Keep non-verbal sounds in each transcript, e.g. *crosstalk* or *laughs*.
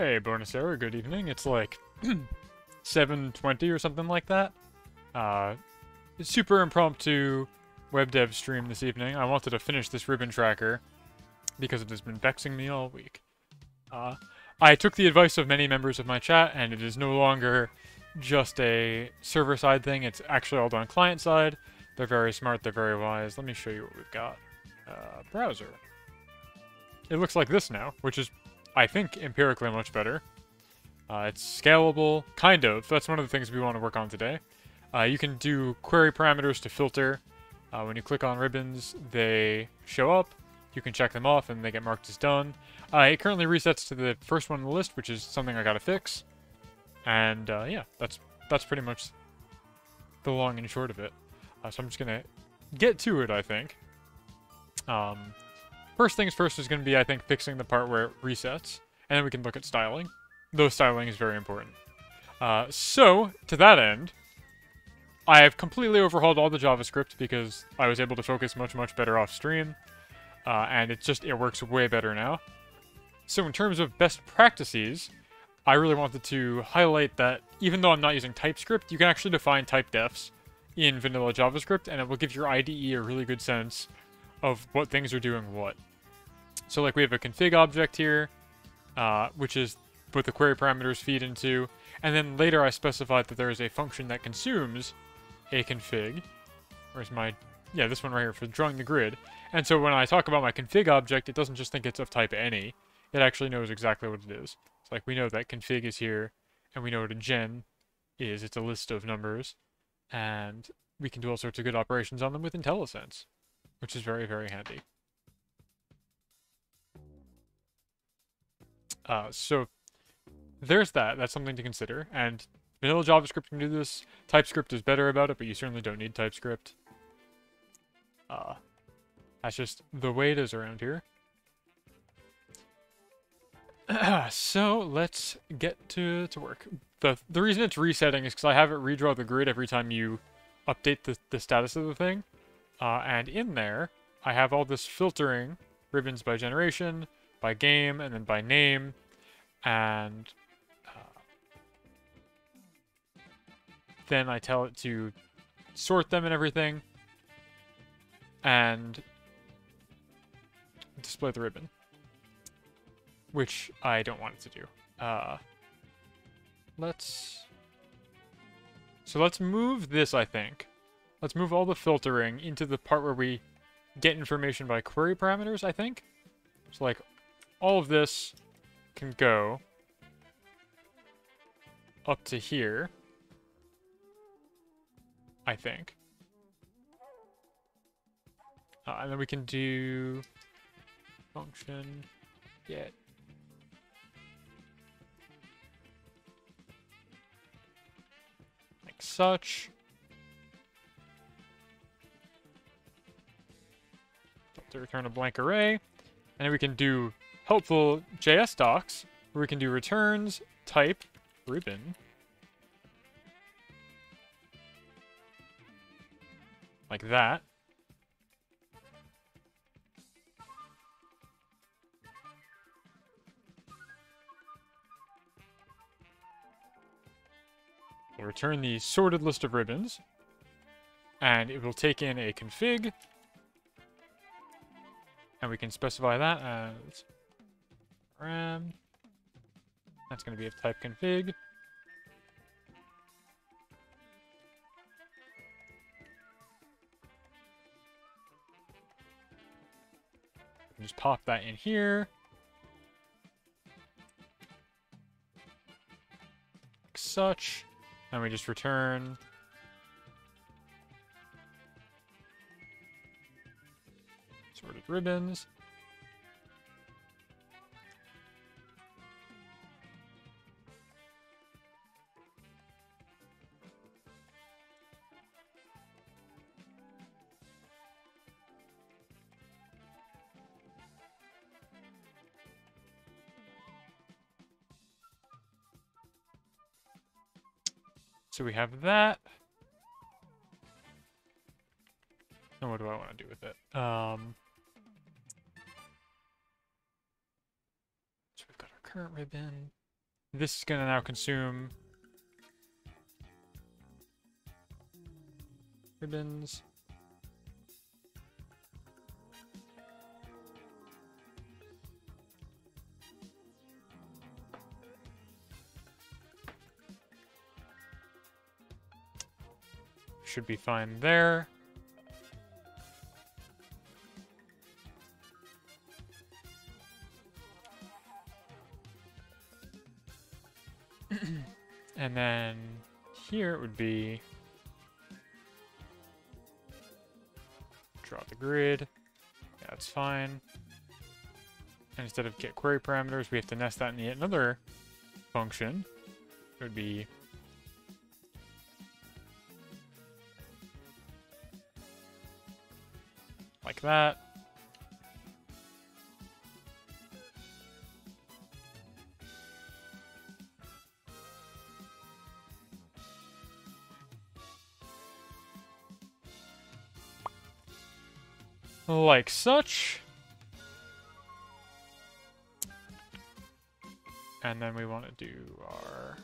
Hey, Bonacera, good evening. It's like *clears throat* 7.20 or something like that. Uh, super impromptu web dev stream this evening. I wanted to finish this ribbon tracker because it has been vexing me all week. Uh, I took the advice of many members of my chat, and it is no longer just a server-side thing. It's actually all done client-side. They're very smart. They're very wise. Let me show you what we've got. Uh, browser. It looks like this now, which is, I think, empirically much better. Uh, it's scalable, kind of. That's one of the things we want to work on today. Uh, you can do query parameters to filter. Uh, when you click on ribbons, they show up. You can check them off and they get marked as done. Uh, it currently resets to the first one on the list, which is something I gotta fix. And uh, yeah, that's that's pretty much the long and short of it. Uh, so I'm just gonna get to it, I think. Um, first things first is gonna be, I think, fixing the part where it resets, and then we can look at styling. Though styling is very important. Uh, so, to that end, I have completely overhauled all the JavaScript because I was able to focus much, much better off stream. Uh, and it just, it works way better now. So in terms of best practices, I really wanted to highlight that even though I'm not using TypeScript, you can actually define type defs in vanilla JavaScript, and it will give your IDE a really good sense of what things are doing what. So like we have a config object here, uh, which is what the query parameters feed into, and then later I specified that there is a function that consumes a config. Where's my... Yeah, this one right here for drawing the grid. And so when I talk about my config object, it doesn't just think it's of type any. It actually knows exactly what it is. It's like we know that config is here, and we know what a gen is. It's a list of numbers. And we can do all sorts of good operations on them with IntelliSense, which is very, very handy. Uh, so there's that. That's something to consider. And vanilla JavaScript can do this. TypeScript is better about it, but you certainly don't need TypeScript. Uh, that's just the way it is around here. *clears throat* so let's get to, to work. The, the reason it's resetting is because I have it redraw the grid every time you update the, the status of the thing. Uh, and in there, I have all this filtering, ribbons by generation, by game, and then by name. And uh, then I tell it to sort them and everything. And display the ribbon. Which I don't want it to do. Uh, let's... So let's move this, I think. Let's move all the filtering into the part where we get information by query parameters, I think. So, like, all of this can go up to here. I think. Uh, and then we can do function get like such. To return a blank array. And then we can do helpful JS docs, where we can do returns, type, ribbon. Like that. We'll return the sorted list of ribbons, and it will take in a config, and we can specify that as ram. That's going to be of type config. just pop that in here. Like such. And we just return sorted ribbons. So we have that. And what do I want to do with it? Um, so we've got our current ribbon. This is going to now consume ribbons. Should be fine there. *clears throat* and then here it would be draw the grid. Yeah, that's fine. And instead of get query parameters, we have to nest that in yet another function. It would be that. Like such. And then we want to do our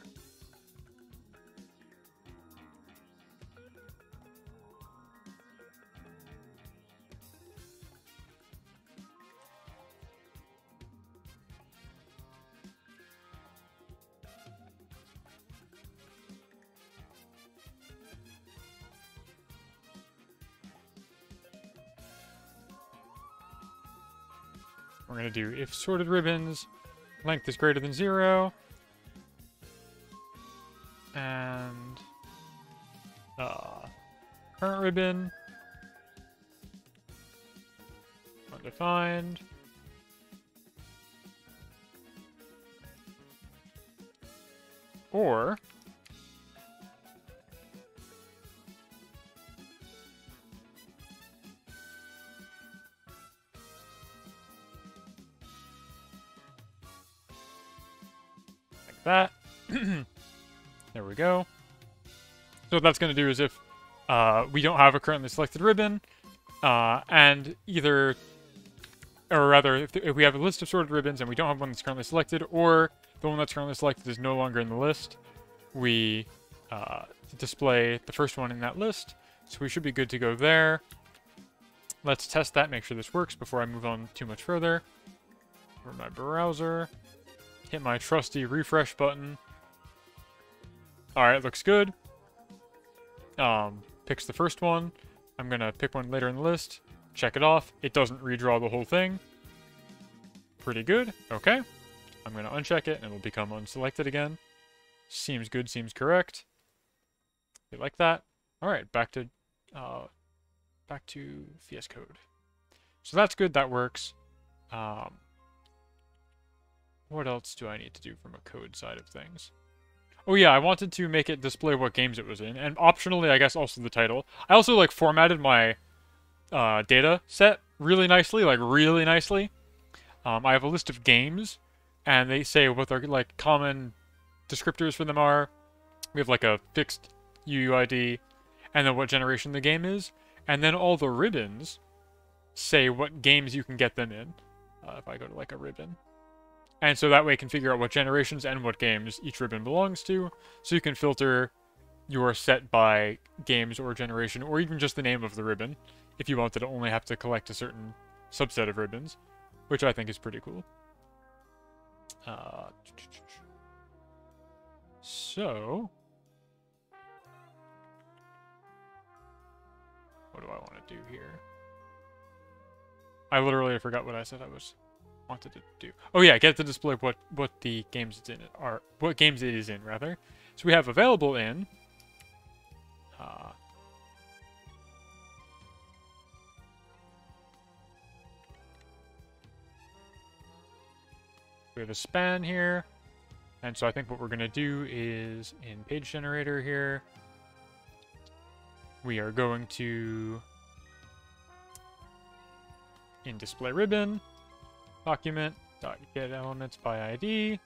do. If sorted ribbons, length is greater than zero, and uh, current ribbon, undefined, or go. So what that's going to do is if uh, we don't have a currently selected ribbon, uh, and either, or rather, if, if, we have a list of sorted ribbons and we don't have one that's currently selected, or the one that's currently selected is no longer in the list, we uh, display the first one in that list. So we should be good to go there. Let's test that, make sure this works before I move on too much further. For my browser. Hit my trusty refresh button. Alright, looks good. Um, picks the first one. I'm gonna pick one later in the list. Check it off. It doesn't redraw the whole thing. Pretty good. Okay. I'm gonna uncheck it and it'll become unselected again. Seems good, seems correct. You like that? Alright, back to uh back to VS Code. So that's good, that works. Um, what else do I need to do from a code side of things? Oh yeah, I wanted to make it display what games it was in, and optionally, I guess, also the title. I also, like, formatted my uh, data set really nicely, like, really nicely. Um, I have a list of games, and they say what their, like, common descriptors for them are. We have, like, a fixed UUID, and then what generation the game is, and then all the ribbons say what games you can get them in. Uh, if I go to, like, a ribbon. And so that way you can figure out what generations and what games each ribbon belongs to. So you can filter your set by games or generation, or even just the name of the ribbon, if you wanted to only have to collect a certain subset of ribbons, which I think is pretty cool. Uh, so, what do I want to do here? I literally forgot what I said I was wanted to do. Oh yeah, get to display what what the games it's in are what games it is in rather. So we have available in. Uh, we have a span here. And so I think what we're going to do is in page generator here, we are going to in display ribbon, document dot get elements by ID.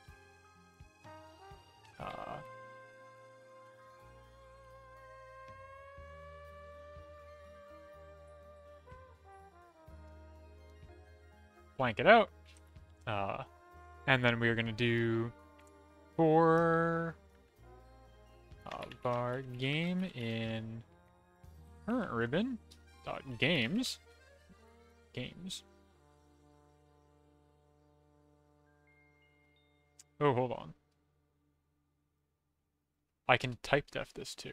Uh, blank it out. Uh, and then we are going to do for uh, game in current ribbon dot games games. Oh, hold on. I can type def this too.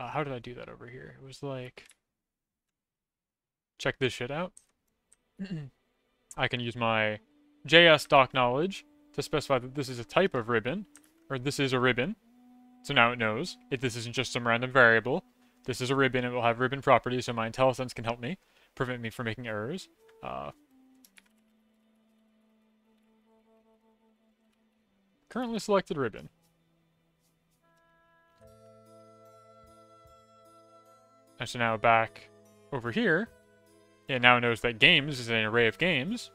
Uh, how did I do that over here? It was like, check this shit out. *clears throat* I can use my JS doc knowledge to specify that this is a type of ribbon, or this is a ribbon. So now it knows if this isn't just some random variable. This is a ribbon, it will have ribbon properties, so my IntelliSense can help me, prevent me from making errors. Uh, currently selected ribbon. And so now back over here, it now knows that games is an array of games,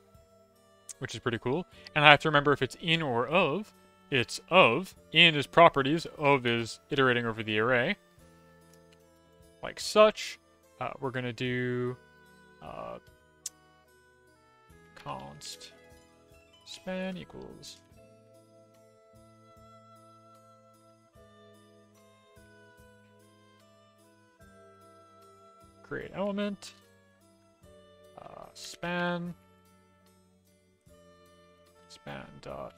which is pretty cool. And I have to remember if it's in or of. It's of. In is properties. Of is iterating over the array. Like such. Uh, we're going to do uh, const span equals create element, uh, span, span dot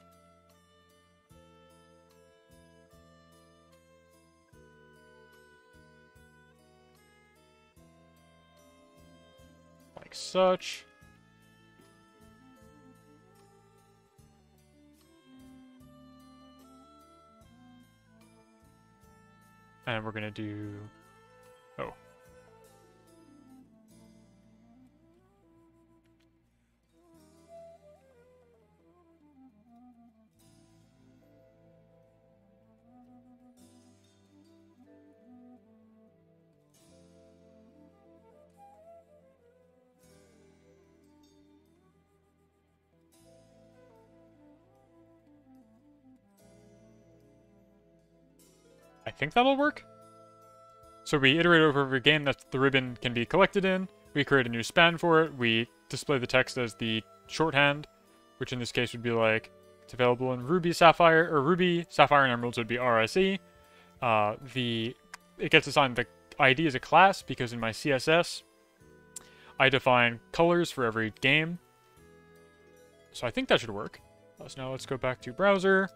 like such. And we're going to do... think that'll work. So we iterate over every game that the ribbon can be collected in. We create a new span for it. We display the text as the shorthand, which in this case would be like, it's available in Ruby, Sapphire, or Ruby, Sapphire, and Emeralds would be RSE. Uh, the It gets assigned the ID as a class because in my CSS, I define colors for every game. So I think that should work. So now let's go back to browser.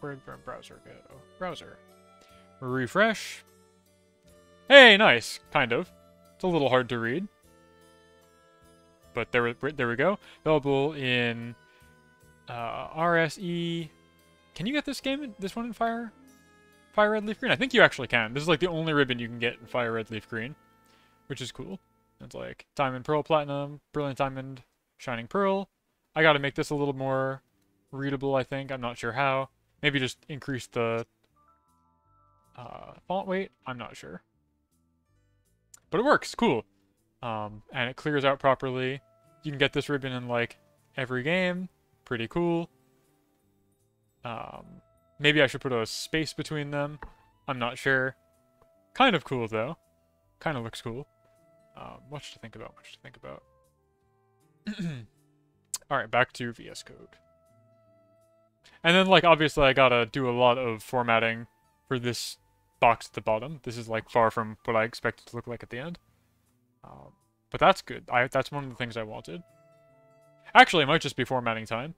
Browser go? Browser. Refresh. Hey, nice. Kind of. It's a little hard to read. But there, there we go. Available in uh, RSE. Can you get this game, this one in Fire, Fire Red Leaf Green? I think you actually can. This is like the only ribbon you can get in Fire Red Leaf Green, which is cool. It's like Diamond Pearl Platinum, Brilliant Diamond, Shining Pearl. I got to make this a little more readable, I think. I'm not sure how. Maybe just increase the uh, font weight. I'm not sure. But it works. Cool. Um, and it clears out properly. You can get this ribbon in, like, every game. Pretty cool. Um, maybe I should put a space between them. I'm not sure. Kind of cool, though. Kind of looks cool. Um, much to think about, much to think about. *clears throat* Alright, back to VS Code. And then, like, obviously I gotta do a lot of formatting for this box at the bottom. This is, like, far from what I expected to look like at the end. Um, but that's good. I, that's one of the things I wanted. Actually, it might just be formatting time,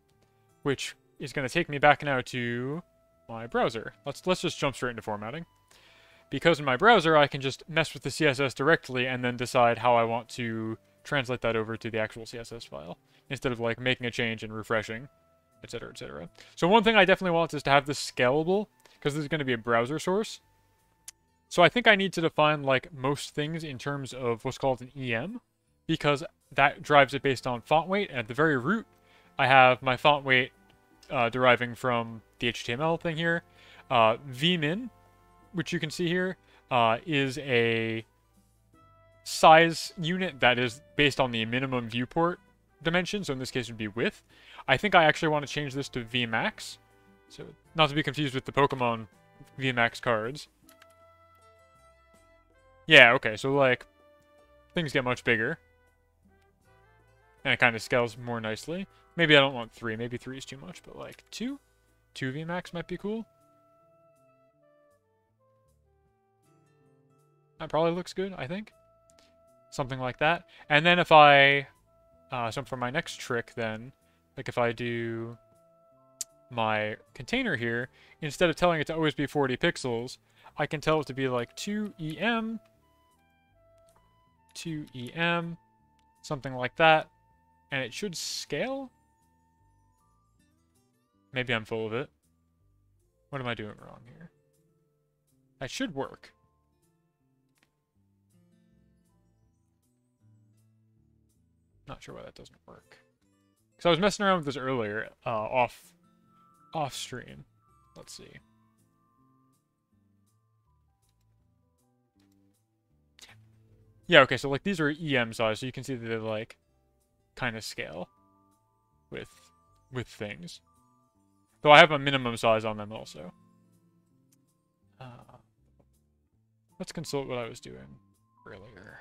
which is going to take me back now to my browser. Let's, let's just jump straight into formatting. Because in my browser, I can just mess with the CSS directly and then decide how I want to translate that over to the actual CSS file, instead of, like, making a change and refreshing etc., etc. So one thing I definitely want is to have this scalable, because this is going to be a browser source. So I think I need to define like most things in terms of what's called an EM, because that drives it based on font weight. And at the very root, I have my font weight uh, deriving from the HTML thing here. Uh, vmin, which you can see here, uh, is a size unit that is based on the minimum viewport dimension. So in this case, it would be width. I think I actually want to change this to VMAX. So, not to be confused with the Pokemon VMAX cards. Yeah, okay, so, like, things get much bigger. and it kind of scales more nicely. Maybe I don't want three. Maybe three is too much, but like two, two VMAX might be cool. That probably looks good, I think. Something like that. And then if I, uh, so for my next trick then, like if I do my container here, instead of telling it to always be 40 pixels, I can tell it to be like 2em, 2em, something like that, and it should scale? Maybe I'm full of it. What am I doing wrong here? That should work. Not sure why that doesn't work. Because I was messing around with this earlier, uh, off, off stream. Let's see. Yeah, okay, so like these are EM size, so you can see that they like kind of scale with with things. Though I have a minimum size on them also. Uh, let's consult what I was doing earlier.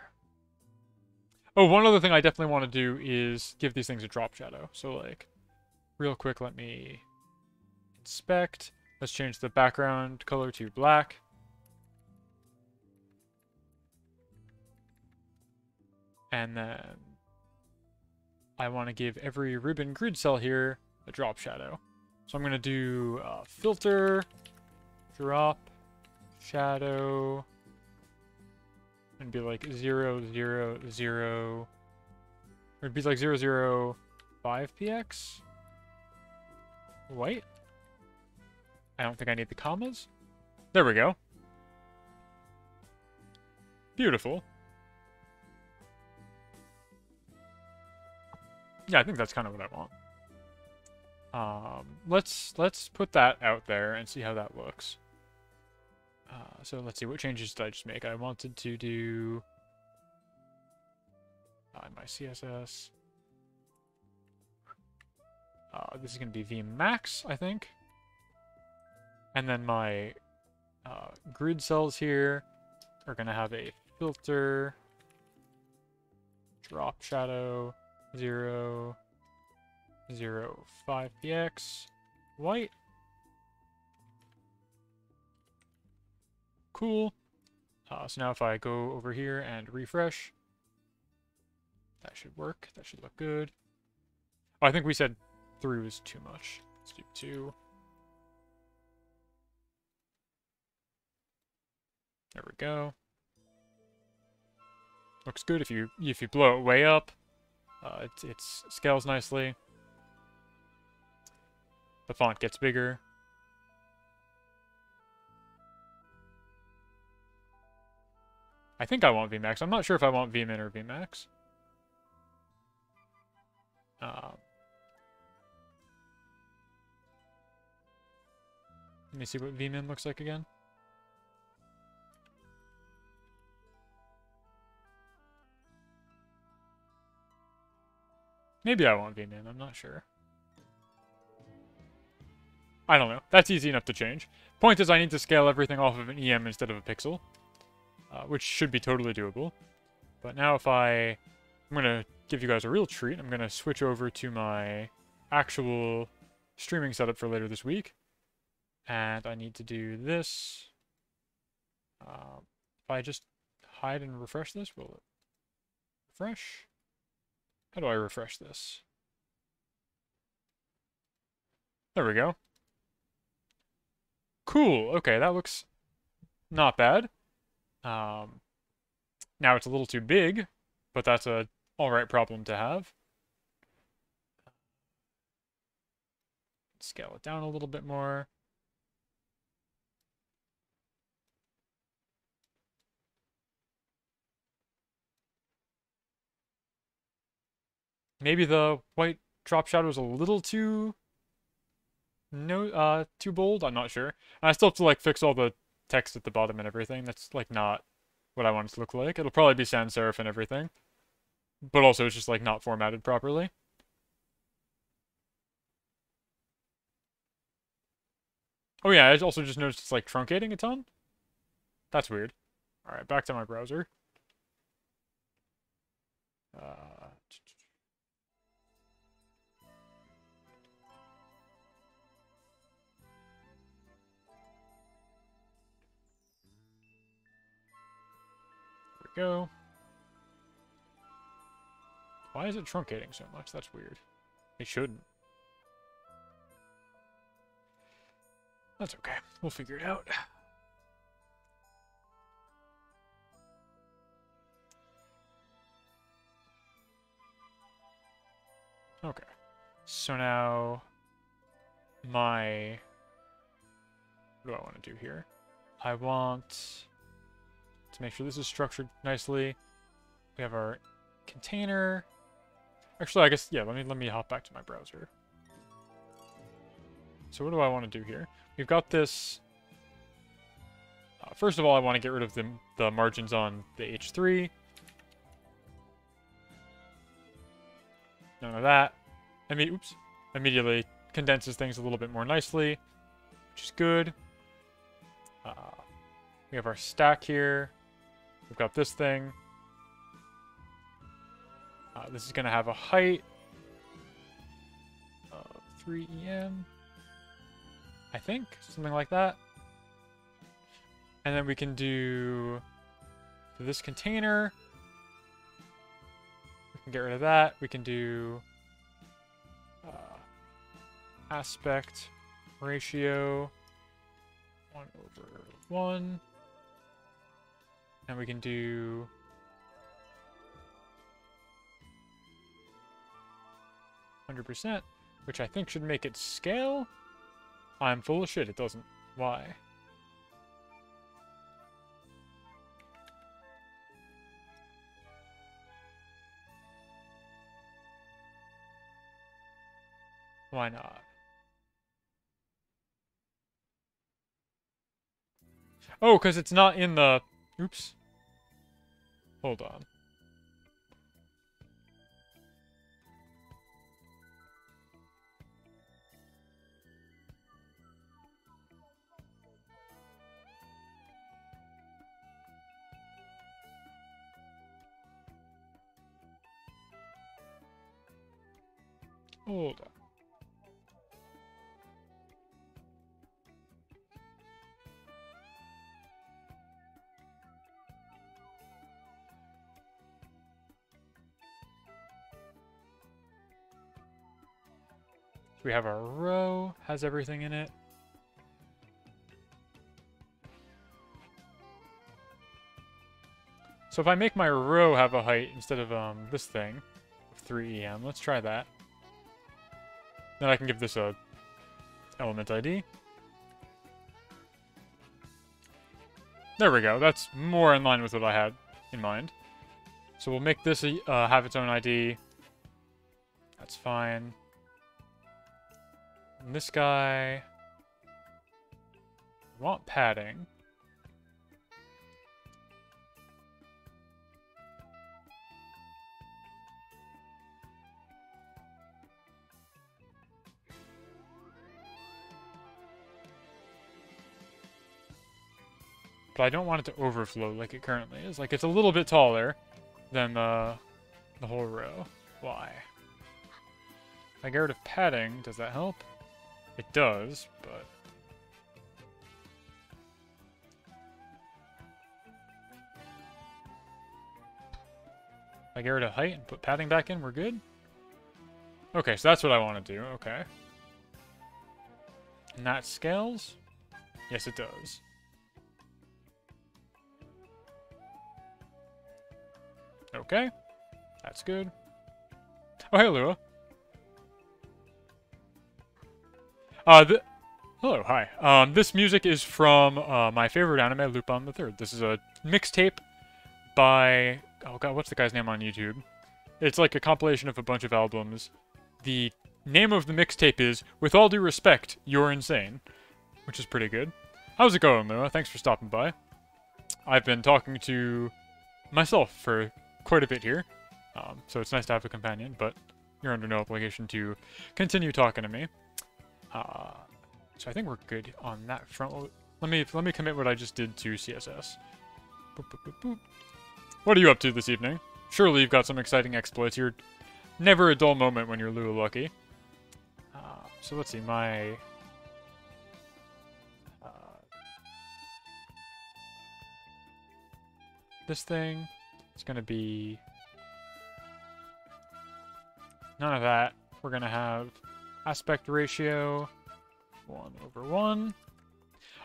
Oh, one other thing I definitely want to do is give these things a drop shadow. So like, real quick, let me inspect. Let's change the background color to black. And then I want to give every ribbon grid cell here a drop shadow. So I'm going to do uh, filter, drop, shadow, and be like 0, 0, 0, or it'd be like 0, 0, 5 px. White? I don't think I need the commas. There we go. Beautiful. Yeah, I think that's kind of what I want. Um, let's let's put that out there and see how that looks. Uh, so let's see, what changes did I just make? I wanted to do uh, my CSS. Uh, this is going to be Vmax, I think. And then my uh, grid cells here are going to have a filter, drop shadow, 0, 0, 5 px, white. Cool. Uh, so now if I go over here and refresh, that should work. That should look good. Oh, I think we said 3 was too much. Let's do 2. There we go. Looks good if you if you blow it way up. Uh, it, it scales nicely. The font gets bigger. I think I want VMAX. I'm not sure if I want VMin or VMAX. Uh, let me see what VMin looks like again. Maybe I want VMin, I'm not sure. I don't know. That's easy enough to change. Point is I need to scale everything off of an EM instead of a pixel uh, which should be totally doable. But now if I... I'm going to give you guys a real treat. I'm going to switch over to my actual streaming setup for later this week. And I need to do this. Uh, if I just hide and refresh this, will it refresh? How do I refresh this? There we go. Cool. Okay, that looks not bad. Um, now it's a little too big, but that's a alright problem to have. Scale it down a little bit more. Maybe the white drop shadow is a little too no uh too bold. I'm not sure. I still have to like fix all the text at the bottom and everything. That's like not what I want it to look like. It'll probably be sans serif and everything. But also it's just like not formatted properly. Oh yeah, I also just noticed it's like truncating a ton. That's weird. Alright, back to my browser. Uh, go. Why is it truncating so much? That's weird. It shouldn't. That's okay. We'll figure it out. Okay. So now my what do I want to do here? I want to make sure this is structured nicely. We have our container. Actually, I guess yeah, let me let me hop back to my browser. So what do I want to do here? We've got this uh, first of all, I want to get rid of the, the margins on the H3. None of that. I mean, oops. Immediately condenses things a little bit more nicely, which is good. Uh, we have our stack here. We've got this thing. Uh, this is going to have a height of 3 EM. I think, something like that. And then we can do this container. We can get rid of that. We can do uh, aspect ratio 1 over 1. And we can do Hundred percent, which I think should make it scale. I'm full of shit. It doesn't. Why? Why not? Oh, because it's not in the... Oops. Hold on. Hold on. We have our row, has everything in it. So if I make my row have a height instead of um, this thing, 3 EM, let's try that. Then I can give this a element ID. There we go. That's more in line with what I had in mind. So we'll make this uh, have its own ID. That's fine. And this guy... Want padding. But I don't want it to overflow like it currently is. Like, it's a little bit taller than the, the whole row. Why? I get rid of padding, does that help? It does, but... I get rid of height and put padding back in, we're good? Okay, so that's what I want to do, okay. And that scales? Yes, it does. Okay, that's good. Oh, hey, Lua. Uh, Hello, hi. Um, this music is from uh, my favorite anime, Lupin the Third. This is a mixtape by oh god, what's the guy's name on YouTube? It's like a compilation of a bunch of albums. The name of the mixtape is "With All Due Respect, You're Insane," which is pretty good. How's it going, Lua? Thanks for stopping by. I've been talking to myself for quite a bit here, um, so it's nice to have a companion. But you're under no obligation to continue talking to me. Uh, so I think we're good on that front. Let me let me commit what I just did to CSS. Boop, boop, boop, what are you up to this evening? Surely you've got some exciting exploits. You're never a dull moment when you're Lua Lucky. Uh, so let's see, my... Uh, this thing. It's going to be none of that. We're going to have aspect ratio 1 over 1.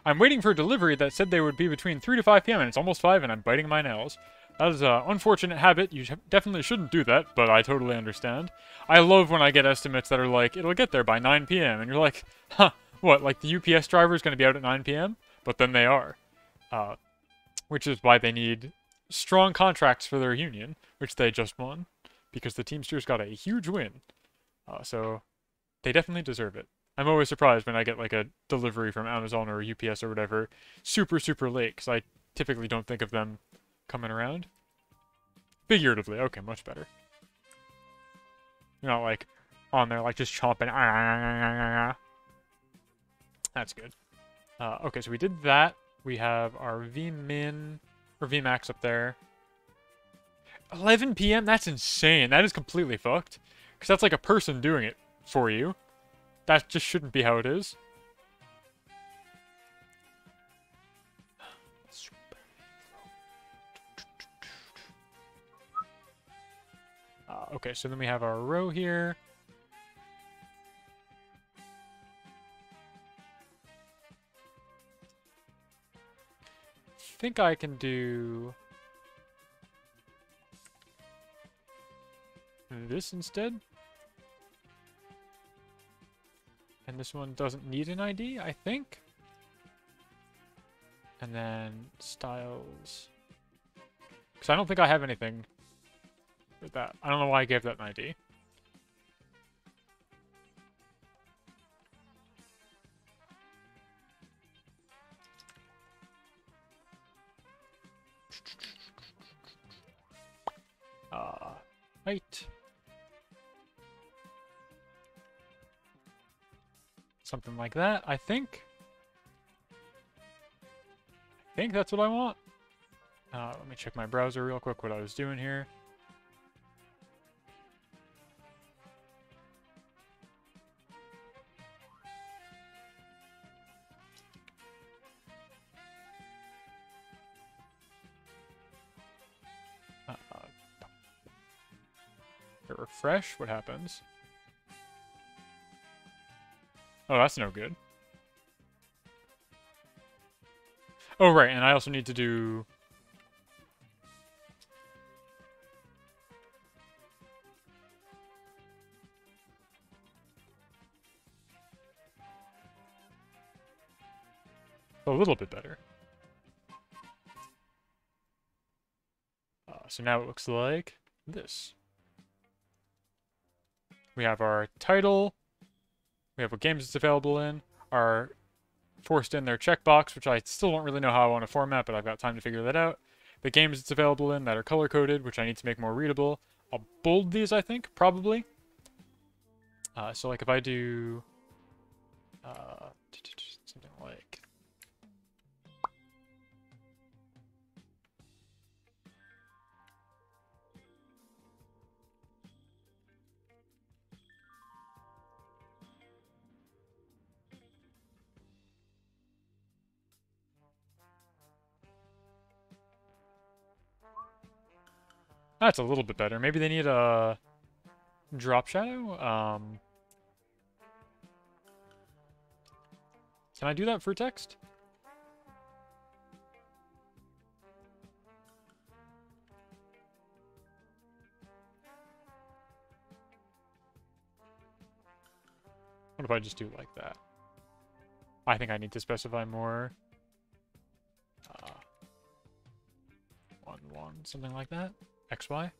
I'm waiting for a delivery that said they would be between 3 to 5 p.m. and it's almost 5 and I'm biting my nails. That is an unfortunate habit. You definitely shouldn't do that, but I totally understand. I love when I get estimates that are like, it'll get there by 9 p.m. And you're like, huh, what, like the UPS driver is going to be out at 9 p.m.? But then they are. Uh, which is why they need strong contracts for their union, which they just won, because the Teamsters got a huge win. Uh, so they definitely deserve it. I'm always surprised when I get like a delivery from Amazon or UPS or whatever super, super late, because I typically don't think of them coming around. Figuratively, okay, much better. You're not like on there like just chomping. Ah, ah, ah, that's good. Uh, okay, so we did that. We have our VMin or VMAX up there. 11 p.m. That's insane. That is completely fucked. Because that's like a person doing it for you. That just shouldn't be how it is. Uh, okay, so then we have our row here. think I can do this instead. This one doesn't need an ID, I think. And then styles. Because I don't think I have anything with that. I don't know why I gave that an ID. Something like that, I think. I think that's what I want. Uh, let me check my browser real quick what I was doing here. Uh, refresh? What happens? Oh, that's no good. Oh, right, and I also need to do... A little bit better. Uh, so now it looks like this. We have our title. We have what games it's available in. are forced in their checkbox, which I still don't really know how I want to format, but I've got time to figure that out. The games it's available in that are color-coded, which I need to make more readable. I'll bold these, I think, probably. Uh, so, like, if I do... Uh, That's a little bit better. Maybe they need a drop shadow? Um, can I do that for text? What if I just do like that? I think I need to specify more. Uh, one, one, something like that. XY?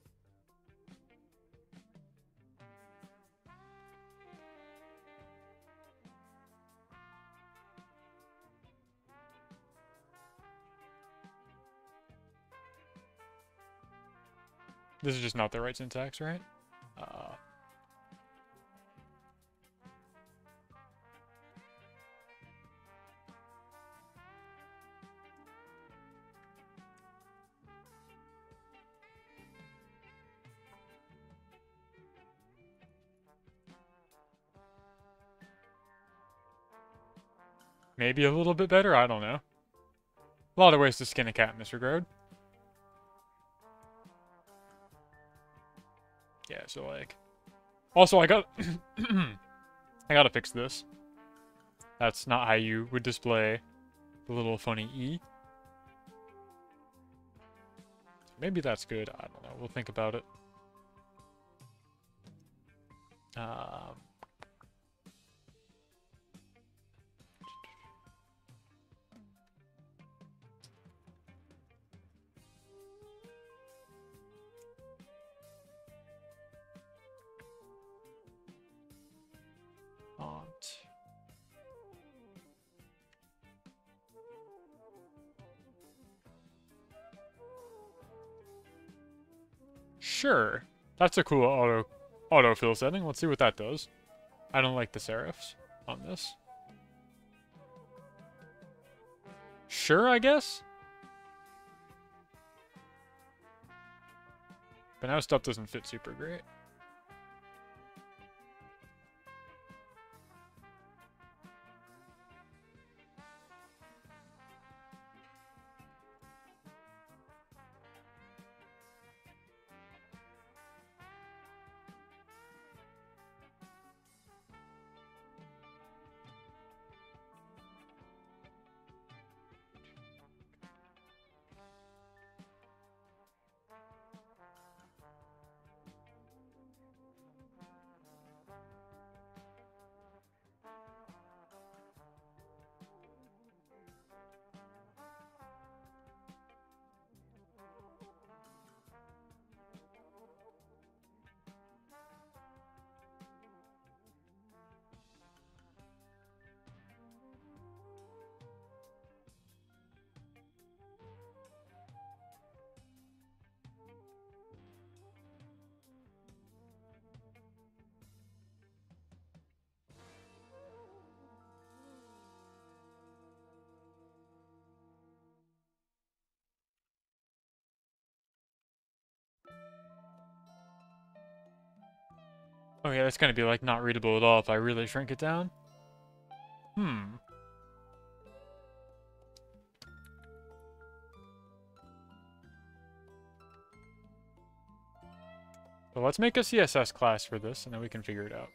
This is just not the right syntax, right? Maybe a little bit better? I don't know. A lot of ways to skin a cat in this regard. Yeah, so like... Also, I got... *clears throat* I gotta fix this. That's not how you would display the little funny E. Maybe that's good. I don't know. We'll think about it. Um, Sure. That's a cool auto autofill setting. Let's see what that does. I don't like the serifs on this. Sure, I guess? But now stuff doesn't fit super great. Yeah, that's gonna be like not readable at all if I really shrink it down. Hmm. So let's make a CSS class for this, and then we can figure it out.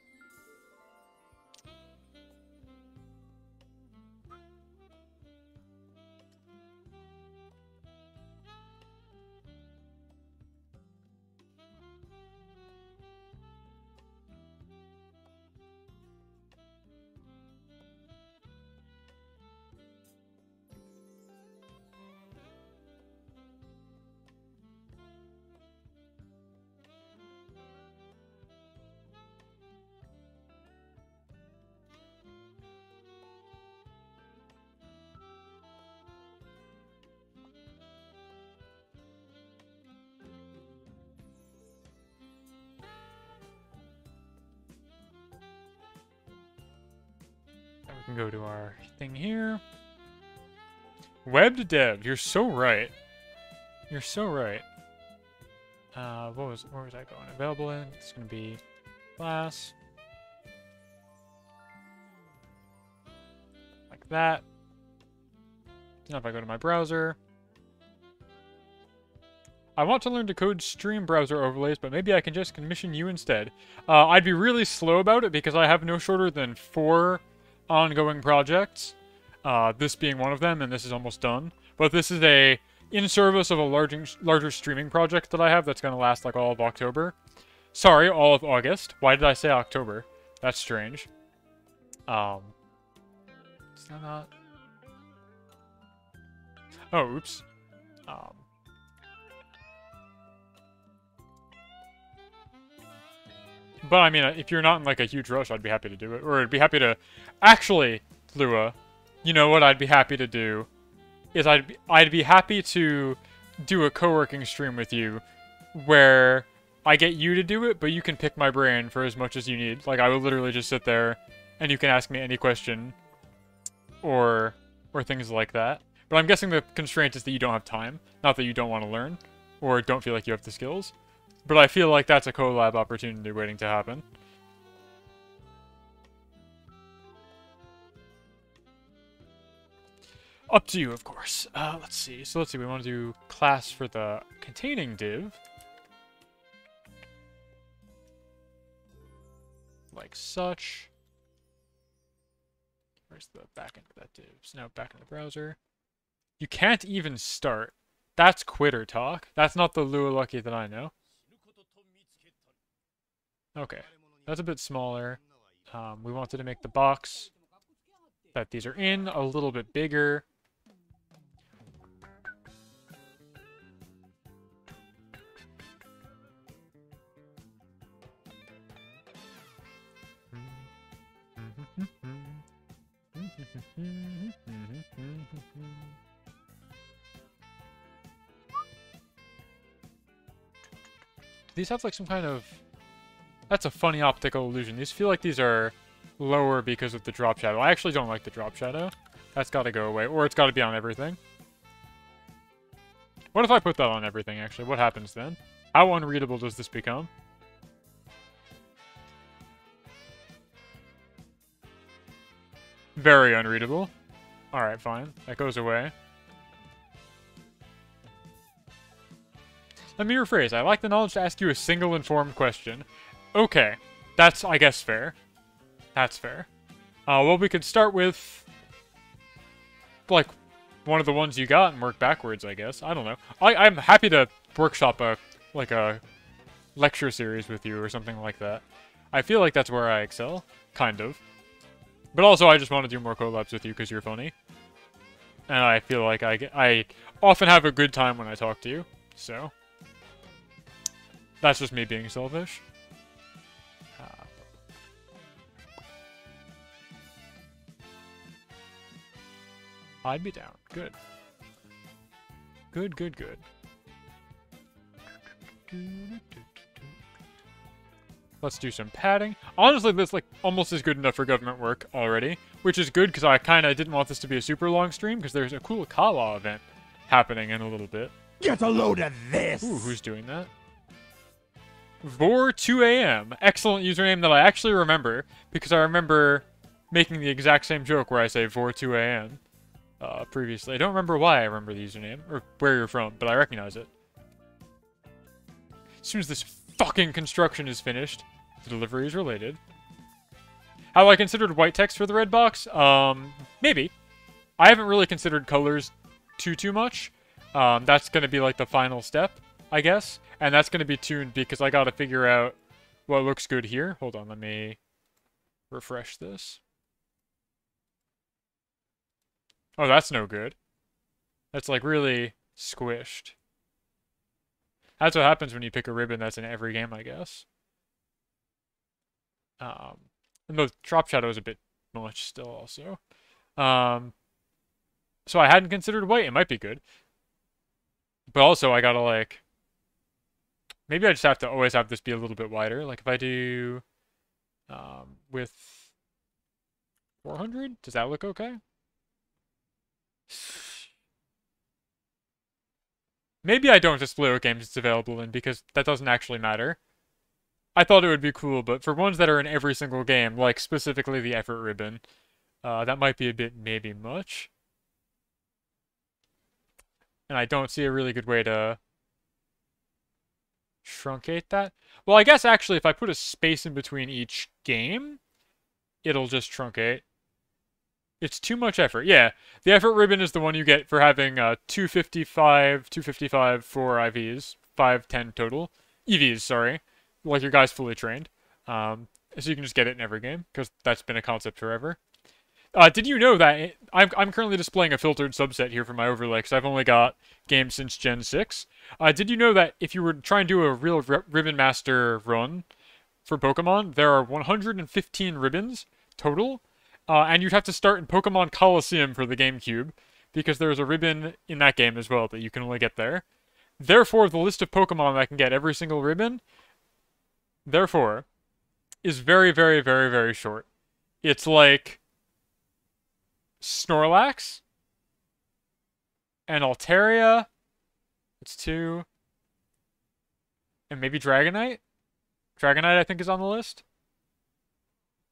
Our thing here. Web dev, you're so right. You're so right. Uh, what was, where was I going? Available in, it's gonna be class. Like that. Now if I go to my browser. I want to learn to code stream browser overlays, but maybe I can just commission you instead. Uh, I'd be really slow about it because I have no shorter than four ongoing projects. Uh, this being one of them, and this is almost done. But this is a in service of a larger, larger streaming project that I have that's going to last like all of October. Sorry, all of August. Why did I say October? That's strange. Um, that not? Oh, oops. Um, but I mean, if you're not in like a huge rush, I'd be happy to do it. Or I'd be happy to Actually, Lua, you know what I'd be happy to do? Is I'd be, I'd be happy to do a co-working stream with you where I get you to do it, but you can pick my brain for as much as you need. Like, I would literally just sit there and you can ask me any question or or things like that. But I'm guessing the constraint is that you don't have time, not that you don't want to learn or don't feel like you have the skills. But I feel like that's a collab opportunity waiting to happen. Up to you, of course. Uh, let's see. So let's see. We want to do class for the containing div. like such. Where's the back end of that div? So now back in the browser. You can't even start. That's quitter talk. That's not the Lua Lucky that I know. Okay, that's a bit smaller. Um, we wanted to make the box that these are in a little bit bigger. These have like some kind of... That's a funny optical illusion. These feel like these are lower because of the drop shadow. I actually don't like the drop shadow. That's got to go away. Or it's got to be on everything. What if I put that on everything, actually? What happens then? How unreadable does this become? Very unreadable. Alright, fine. That goes away. Let me rephrase. I lack the knowledge to ask you a single informed question. Okay. That's, I guess, fair. That's fair. Uh, well, we could start with, like, one of the ones you got and work backwards, I guess. I don't know. I, I'm happy to workshop a, like, a lecture series with you or something like that. I feel like that's where I excel. Kind of. But also, I just want to do more collabs with you because you're funny. And I feel like I, I often have a good time when I talk to you, so... That's just me being selfish. Uh, I'd be down. Good. Good, good, good. Let's do some padding. Honestly, this like almost as good enough for government work already, which is good because I kind of didn't want this to be a super long stream because there's a cool Kala event happening in a little bit. Get a load of this! Ooh, who's doing that? Vor2am. Excellent username that I actually remember because I remember making the exact same joke where I say Vor2am uh, previously. I don't remember why I remember the username or where you're from, but I recognize it. As soon as this fucking construction is finished, the delivery is related. Have I considered white text for the red box? Um, maybe. I haven't really considered colors too, too much. Um, that's going to be like the final step, I guess. And that's going to be tuned because I got to figure out what looks good here. Hold on, let me refresh this. Oh, that's no good. That's like really squished. That's what happens when you pick a ribbon that's in every game, I guess. Um, and the drop shadow is a bit much still also. Um, so I hadn't considered white. It might be good. But also I gotta like Maybe I just have to always have this be a little bit wider. Like if I do um, with 400, does that look okay? Maybe I don't display what games it's available in because that doesn't actually matter. I thought it would be cool, but for ones that are in every single game, like specifically the effort ribbon, uh, that might be a bit maybe much. And I don't see a really good way to truncate that? Well, I guess actually if I put a space in between each game, it'll just truncate. It's too much effort. Yeah, the effort ribbon is the one you get for having uh, 255, 255 for IVs, 510 total. EVs, sorry. Like your guy's fully trained. Um, so you can just get it in every game, because that's been a concept forever. Uh, did you know that I'm, I'm currently displaying a filtered subset here for my overlay because I've only got games since Gen 6. Uh, did you know that if you were trying to do a real Ribbon Master run for Pokemon, there are 115 ribbons total, uh, and you'd have to start in Pokemon Colosseum for the GameCube because there's a ribbon in that game as well that you can only get there. Therefore, the list of Pokemon that can get every single ribbon, therefore, is very, very, very, very short. It's like Snorlax. And Altaria. It's two. And maybe Dragonite. Dragonite, I think, is on the list.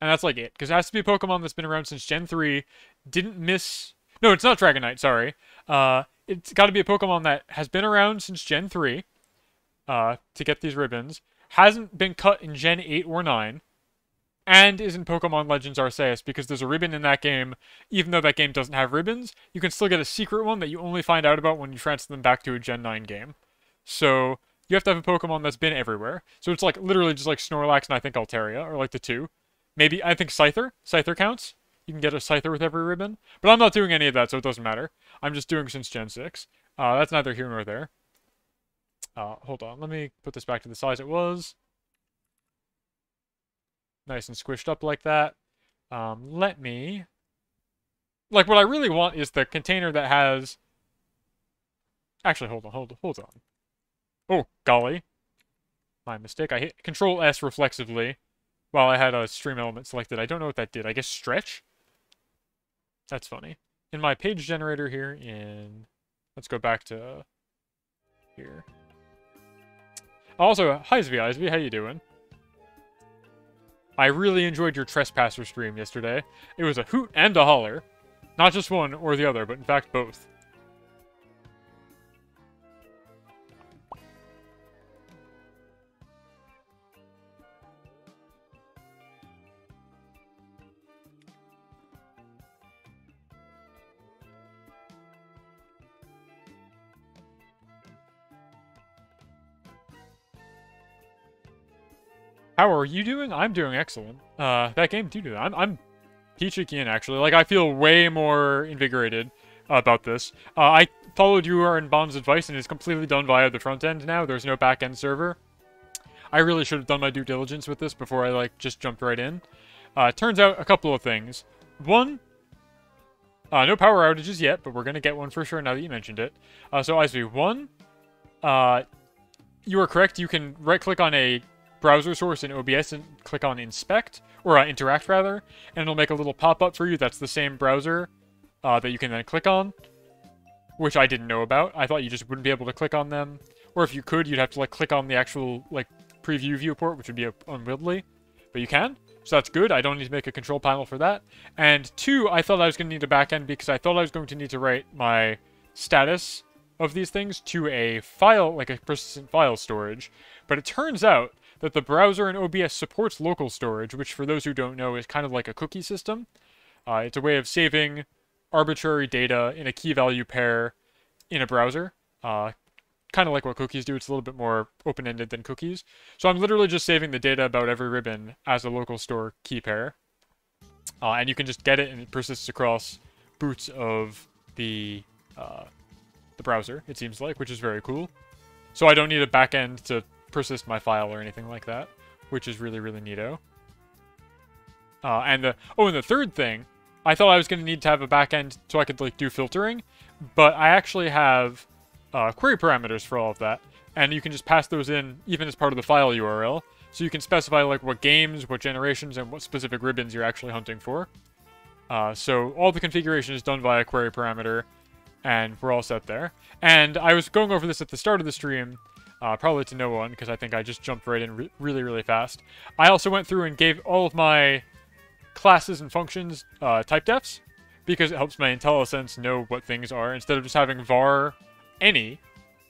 And that's like it. Because it has to be a Pokemon that's been around since Gen 3. Didn't miss... No, it's not Dragonite, sorry. Uh, it's got to be a Pokemon that has been around since Gen 3 uh, to get these ribbons. Hasn't been cut in Gen 8 or 9. And is in Pokemon Legends Arceus because there's a ribbon in that game. Even though that game doesn't have ribbons, you can still get a secret one that you only find out about when you transfer them back to a Gen 9 game. So you have to have a Pokemon that's been everywhere. So it's like literally just like Snorlax and I think Altaria are like the two. Maybe I think Scyther. Scyther counts. You can get a Scyther with every ribbon. But I'm not doing any of that, so it doesn't matter. I'm just doing since Gen 6. Uh, that's neither here nor there. Uh, hold on, let me put this back to the size it was. Nice and squished up like that. Um, let me... Like, what I really want is the container that has... Actually, hold on, hold, hold on. Oh, golly. My mistake. I hit Control S reflexively while I had a stream element selected. I don't know what that did. I guess stretch? That's funny. In my page generator here in... Let's go back to here. Also, hi Zvi, Zvi, how you doing? I really enjoyed your Trespasser stream yesterday. It was a hoot and a holler. Not just one or the other, but in fact both. How are you doing? I'm doing excellent. Uh, that game do do. I'm, I'm peachy keen, actually. Like, I feel way more invigorated about this. Uh, I followed you and Bond's advice, and it's completely done via the front end now. There's no back end server. I really should have done my due diligence with this before I, like, just jumped right in. Uh, turns out a couple of things. One, uh, no power outages yet, but we're going to get one for sure now that you mentioned it. Uh, so, ISV, one, uh, you are correct. You can right-click on a browser source in OBS and click on inspect, or uh, interact rather, and it'll make a little pop-up for you that's the same browser uh, that you can then click on, which I didn't know about. I thought you just wouldn't be able to click on them, or if you could, you'd have to like click on the actual like preview viewport, which would be unwieldy, but you can. So that's good. I don't need to make a control panel for that. And two, I thought I was going to need a backend because I thought I was going to need to write my status of these things to a file, like a persistent file storage. But it turns out that the browser in OBS supports local storage, which for those who don't know is kind of like a cookie system. Uh, it's a way of saving arbitrary data in a key value pair in a browser. Uh, kind of like what cookies do. It's a little bit more open-ended than cookies. So I'm literally just saving the data about every ribbon as a local store key pair. Uh, and you can just get it and it persists across boots of the uh, the browser, it seems like, which is very cool. So I don't need a backend to persist my file or anything like that, which is really, really neato. Uh, and the oh, and the third thing, I thought I was going to need to have a backend so I could like do filtering, but I actually have uh, query parameters for all of that, and you can just pass those in even as part of the file URL. So you can specify like what games, what generations, and what specific ribbons you're actually hunting for. Uh, so all the configuration is done via query parameter, and we're all set there. And I was going over this at the start of the stream, uh, probably to no one, because I think I just jumped right in re really, really fast. I also went through and gave all of my classes and functions uh, type defs, because it helps my IntelliSense know what things are. Instead of just having var any,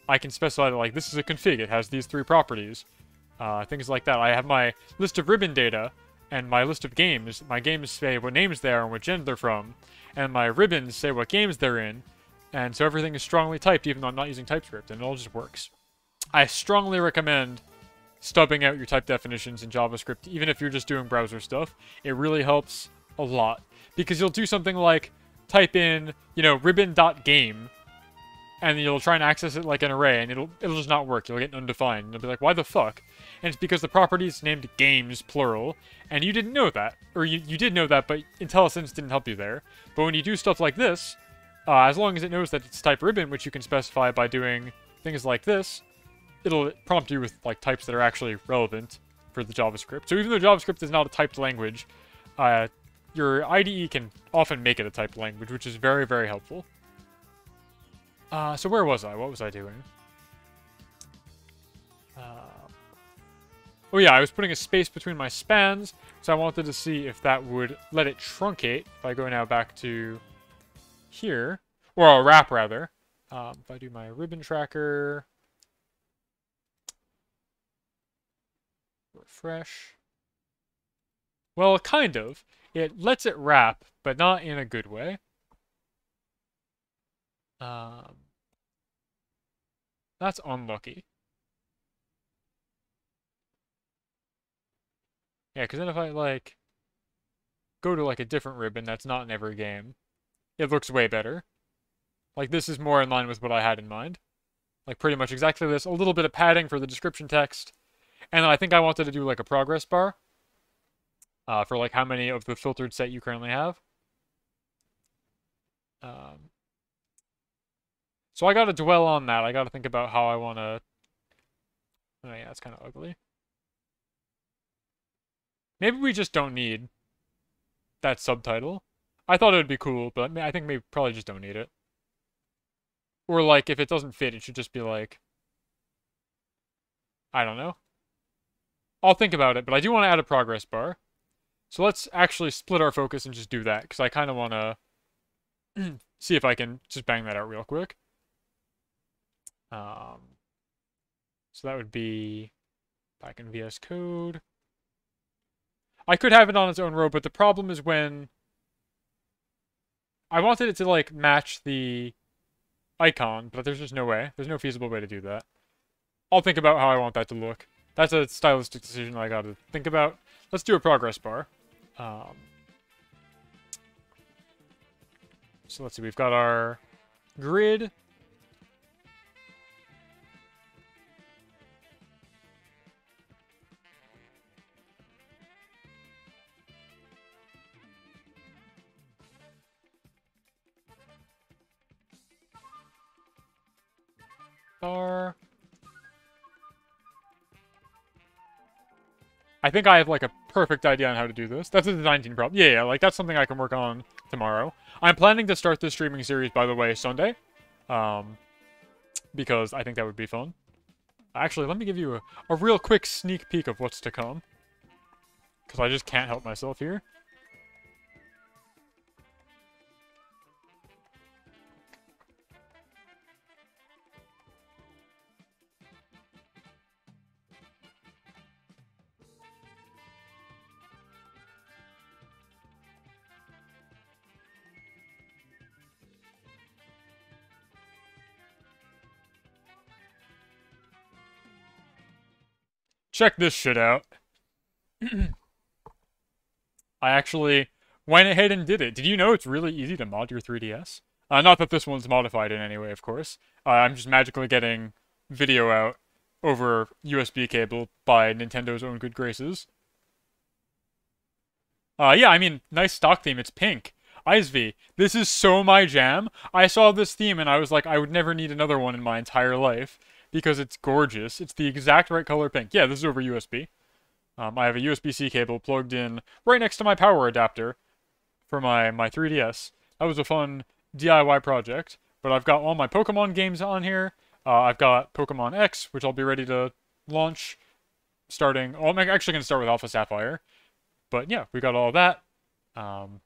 I can specify that, like, this is a config, it has these three properties. Uh, things like that. I have my list of ribbon data, and my list of games. My games say what names they are and what gen they're from, and my ribbons say what games they're in, and so everything is strongly typed, even though I'm not using TypeScript, and it all just works. I strongly recommend stubbing out your type definitions in JavaScript, even if you're just doing browser stuff. It really helps a lot. Because you'll do something like type in, you know, ribbon.game, and you'll try and access it like an array, and it'll it'll just not work. You'll get undefined. You'll be like, why the fuck? And it's because the property is named games, plural, and you didn't know that. Or you, you did know that, but IntelliSense didn't help you there. But when you do stuff like this, uh, as long as it knows that it's type ribbon, which you can specify by doing things like this, it'll prompt you with like types that are actually relevant for the JavaScript. So even though JavaScript is not a typed language, uh, your IDE can often make it a typed language, which is very, very helpful. Uh, so where was I? What was I doing? Uh, oh yeah, I was putting a space between my spans, so I wanted to see if that would let it truncate. If I go now back to here, or a wrap rather. Um, if I do my ribbon tracker, refresh. Well, kind of. It lets it wrap, but not in a good way. Um, that's unlucky. Yeah, because then if I, like, go to, like, a different ribbon that's not in every game, it looks way better. Like, this is more in line with what I had in mind. Like, pretty much exactly this. A little bit of padding for the description text. And I think I wanted to do, like, a progress bar. Uh, for, like, how many of the filtered set you currently have. Um, so I gotta dwell on that. I gotta think about how I wanna... Oh yeah, it's kind of ugly. Maybe we just don't need that subtitle. I thought it would be cool, but I think we probably just don't need it. Or like, if it doesn't fit, it should just be like... I don't know. I'll think about it, but I do want to add a progress bar. So let's actually split our focus and just do that, because I kind of want to see if I can just bang that out real quick. Um, so that would be back in VS Code. I could have it on its own row, but the problem is when I wanted it to like match the icon, but there's just no way. There's no feasible way to do that. I'll think about how I want that to look. That's a stylistic decision I gotta think about. Let's do a progress bar. Um, so let's see, we've got our grid. Bar. I think I have like a perfect idea on how to do this. That's a design team problem. Yeah, yeah, like that's something I can work on tomorrow. I'm planning to start this streaming series, by the way, Sunday. Um, because I think that would be fun. Actually, let me give you a, a real quick sneak peek of what's to come. Because I just can't help myself here. Check this shit out. *clears throat* I actually went ahead and did it. Did you know it's really easy to mod your 3DS? Uh, not that this one's modified in any way, of course. Uh, I'm just magically getting video out over USB cable by Nintendo's own good graces. Uh, yeah, I mean, nice stock theme. It's pink. Icevy, this is so my jam. I saw this theme and I was like, I would never need another one in my entire life because it's gorgeous. It's the exact right color pink. Yeah, this is over USB. Um, I have a USB-C cable plugged in right next to my power adapter for my, my 3DS. That was a fun DIY project. But I've got all my Pokemon games on here. Uh, I've got Pokemon X, which I'll be ready to launch starting... Oh, I'm actually going to start with Alpha Sapphire. But yeah, we got all that. Um,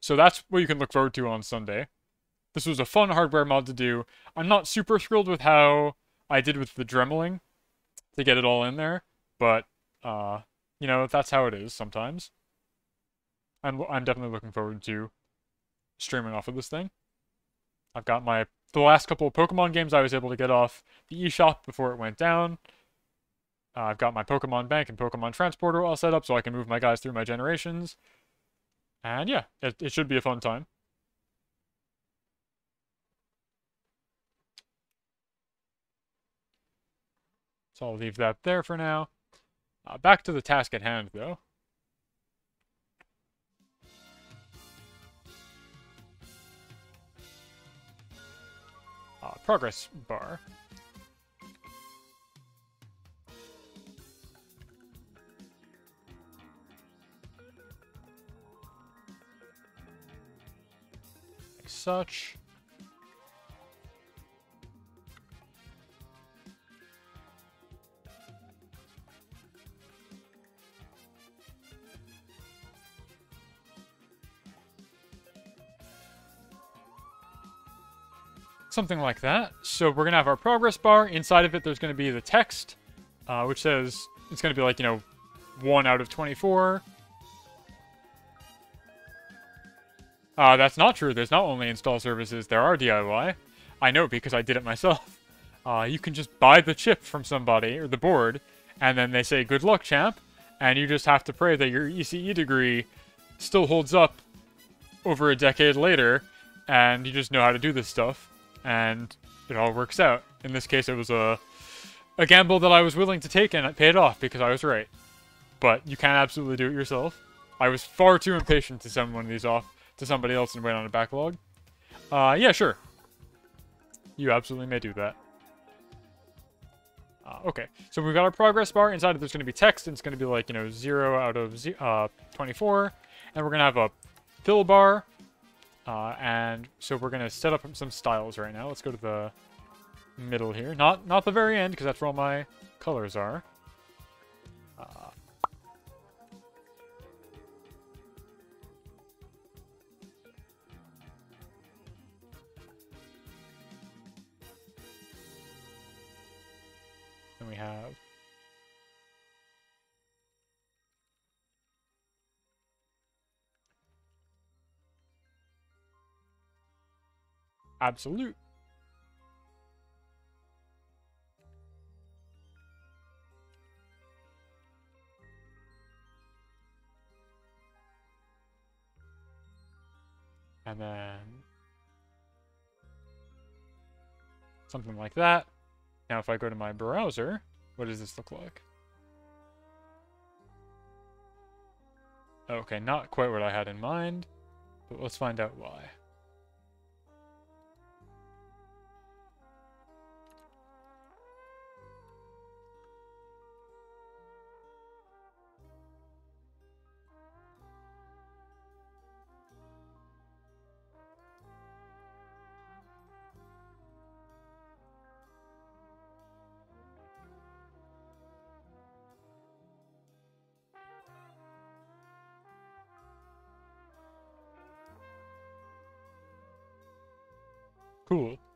so that's what you can look forward to on Sunday. This was a fun hardware mod to do. I'm not super thrilled with how I did with the Dremeling to get it all in there, but, uh, you know, that's how it is sometimes. I'm, I'm definitely looking forward to streaming off of this thing. I've got my, the last couple of Pokemon games I was able to get off the eShop before it went down. Uh, I've got my Pokemon Bank and Pokemon Transporter all set up so I can move my guys through my generations. And yeah, it, it should be a fun time. So I'll leave that there for now. Uh, back to the task at hand, though. Uh, progress bar. Such. Something like that. So we're going to have our progress bar. Inside of it, there's going to be the text, uh, which says, it's going to be like, you know, 1 out of 24. Uh, that's not true. There's not only install services, there are DIY. I know because I did it myself. *laughs* Uh, you can just buy the chip from somebody, or the board, and then they say, good luck, champ, and you just have to pray that your ECE degree still holds up over a decade later, and you just know how to do this stuff, and it all works out. In this case, it was a, a gamble that I was willing to take, and it paid off because I was right. But you can absolutely do it yourself. I was far too impatient to send one of these off to somebody else and wait on a backlog. Uh, yeah, sure. You absolutely may do that. Uh, okay, so we've got our progress bar. Inside of there's going to be text, and it's going to be like, you know, 0 out of uh, 24. And we're going to have a fill bar. Uh, and so we're going to set up some styles right now. Let's go to the middle here. Not, not the very end, because that's where all my colors are. Uh, Then we have absolute. And then something like that. Now if I go to my browser, what does this look like? Okay, not quite what I had in mind, but let's find out why.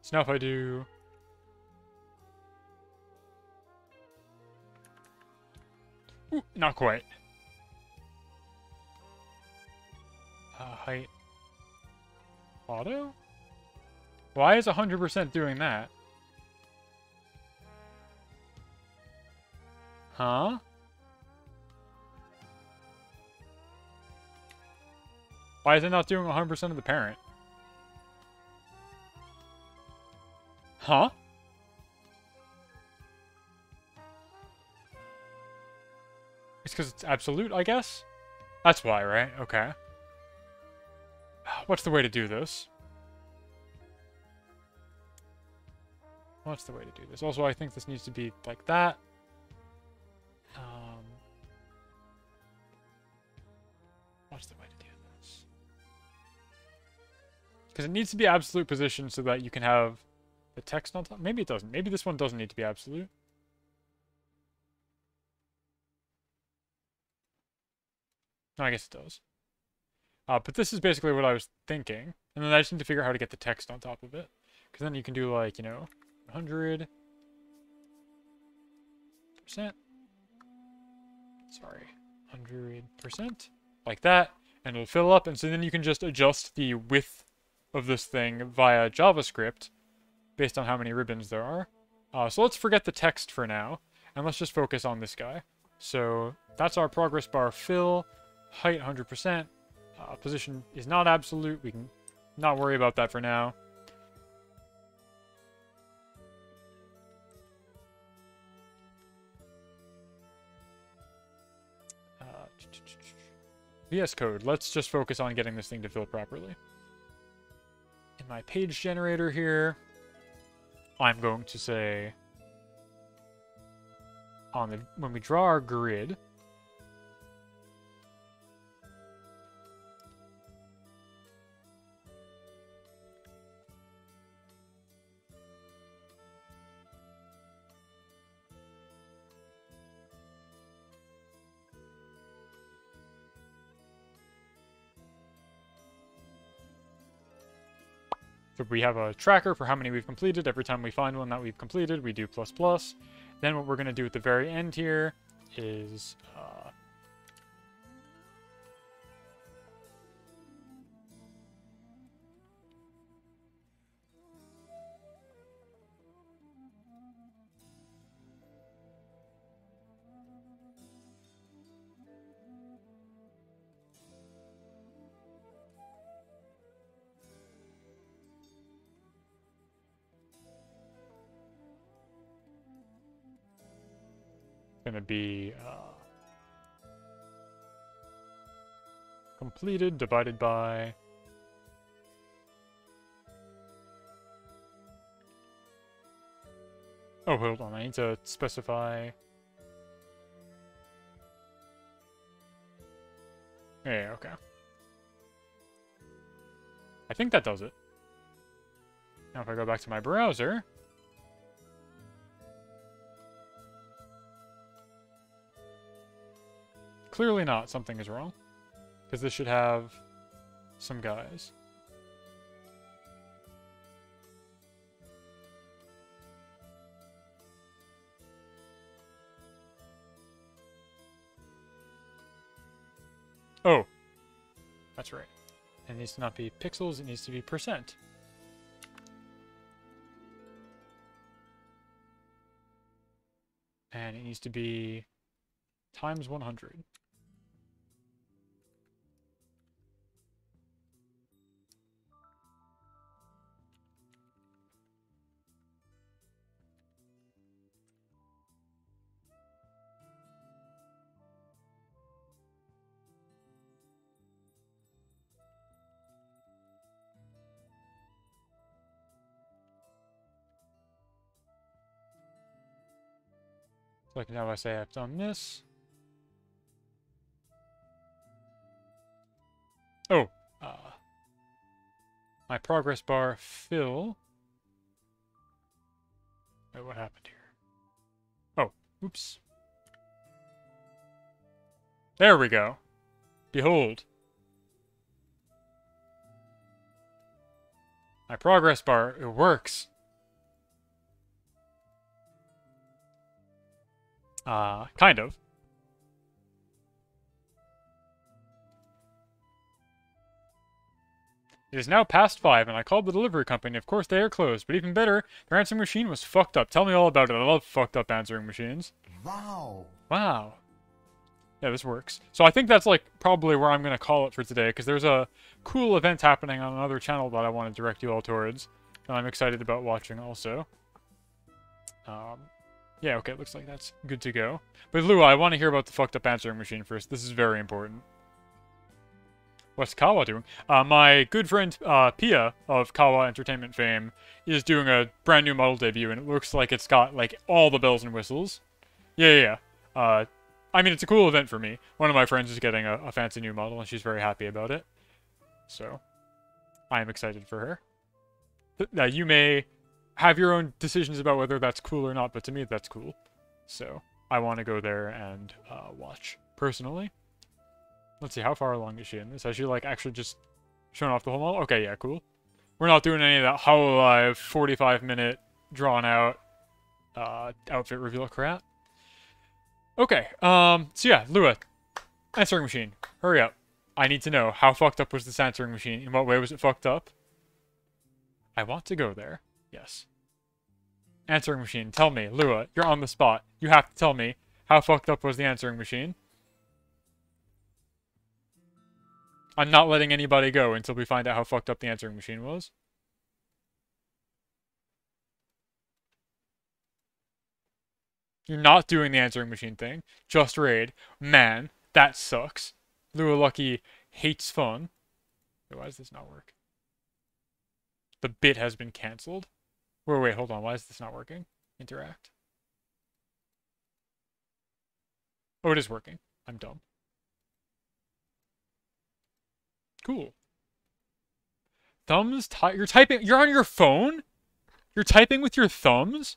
So now if I do... Ooh, not quite. Uh, height. Auto? Why is 100% doing that? Huh? Why is it not doing 100% of the parent? Huh? It's because it's absolute, I guess? That's why, right? Okay. *sighs* What's the way to do this? What's the way to do this? Also, I think this needs to be like that. Um, what's the way to do this? Because it needs to be absolute position so that you can have the text on top? Maybe it doesn't. Maybe this one doesn't need to be absolute. No, I guess it does. Uh, but this is basically what I was thinking. And then I just need to figure out how to get the text on top of it. Because then you can do like, you know, 100 percent. Sorry, 100 percent. Like that. And it'll fill up. And so then you can just adjust the width of this thing via JavaScript based on how many ribbons there are. Uh, so let's forget the text for now, and let's just focus on this guy. So that's our progress bar fill, height 100%, uh, position is not absolute, we can not worry about that for now. Uh, VS Code, let's just focus on getting this thing to fill properly. In my page generator here, I'm going to say on the when we draw our grid we have a tracker for how many we've completed. Every time we find one that we've completed, we do plus plus. Then what we're going to do at the very end here is gonna be uh, completed divided by Oh, hold on. I need to specify. Yeah, okay. I think that does it. Now if I go back to my browser... Clearly not. Something is wrong. Because this should have some guys. Oh. That's right. It needs to not be pixels, it needs to be percent. And it needs to be times 100. Now I say I've done this. Oh, uh, my progress bar fill. Wait, what happened here? Oh, oops. There we go. Behold. My progress bar, it works. Uh, kind of. It is now past five, and I called the delivery company. Of course, they are closed, but even better, their answering machine was fucked up. Tell me all about it. I love fucked up answering machines. Wow. Wow. Yeah, this works. So I think that's like probably where I'm going to call it for today, because there's a cool event happening on another channel that I want to direct you all towards, and I'm excited about watching also. Um, yeah, okay, looks like that's good to go. But Lua, I want to hear about the fucked up answering machine first. This is very important. What's Kawa doing? Uh, my good friend uh, Pia of Kawa Entertainment fame is doing a brand new model debut, and it looks like it's got like all the bells and whistles. Yeah, yeah, yeah. Uh, I mean, it's a cool event for me. One of my friends is getting a, a fancy new model, and she's very happy about it. So, I am excited for her. Now, you may have your own decisions about whether that's cool or not, but to me, that's cool. So, I want to go there and uh, watch, personally. Let's see, how far along is she in this? Has she, like, actually just shown off the whole model? Okay, yeah, cool. We're not doing any of that Hololive 45-minute drawn-out uh, outfit reveal crap. Okay, um, so yeah, Lua, answering machine, hurry up. I need to know, how fucked up was this answering machine? In what way was it fucked up? I want to go there. Yes. Answering machine, tell me, Lua, you're on the spot. You have to tell me, how fucked up was the answering machine? I'm not letting anybody go until we find out how fucked up the answering machine was. You're not doing the answering machine thing. Just raid. Man, that sucks. Lua Lucky hates fun. Why does this not work? The bit has been cancelled. Wait, wait, hold on. Why is this not working? Interact. Oh, it is working. I'm dumb. Cool. Thumbs, you're typing, you're on your phone? You're typing with your thumbs?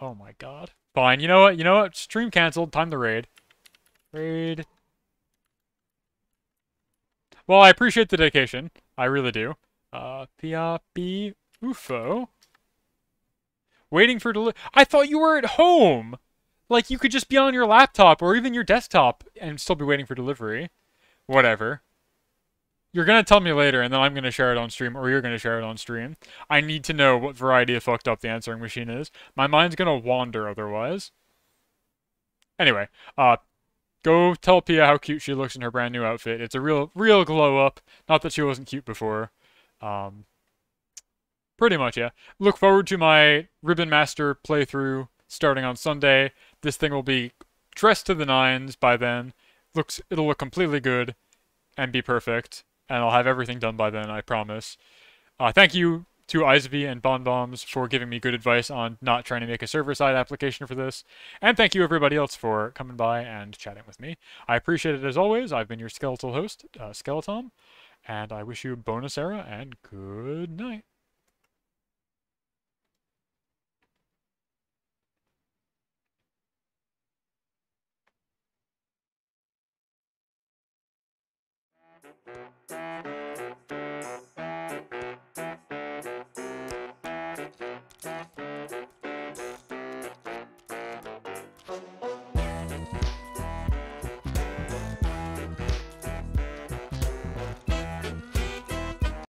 Oh my god. Fine, you know what, you know what, stream cancelled, time to raid. Raid. Well, I appreciate the dedication. I really do. Uh, Piapi UFO. Waiting for delivery. I thought you were at home! Like, you could just be on your laptop or even your desktop and still be waiting for delivery. Whatever. You're going to tell me later, and then I'm going to share it on stream, or you're going to share it on stream. I need to know what variety of fucked up the answering machine is. My mind's going to wander otherwise. Anyway, uh, go tell Pia how cute she looks in her brand new outfit. It's a real, real glow up. Not that she wasn't cute before. Um, pretty much, yeah. Look forward to my Ribbon Master playthrough starting on Sunday. This thing will be dressed to the nines by then. Looks it'll look completely good and be perfect, and I'll have everything done by then, I promise. Uh, thank you to Isv and Bonbombs for giving me good advice on not trying to make a server-side application for this. And thank you everybody else for coming by and chatting with me. I appreciate it as always. I've been your skeletal host, uh, Skeletom, and I wish you bonus era and good night. Bye.